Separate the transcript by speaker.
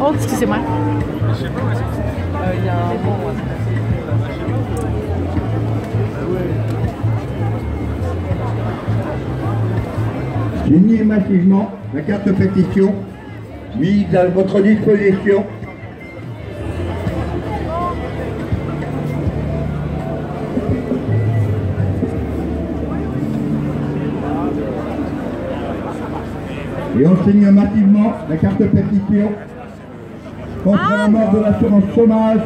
Speaker 1: Oh, excusez-moi. Il y a un bon.
Speaker 2: Signez massivement la carte pétition mise à votre disposition. Et on signe massivement la carte pétition contre la mort de l'assurance chômage.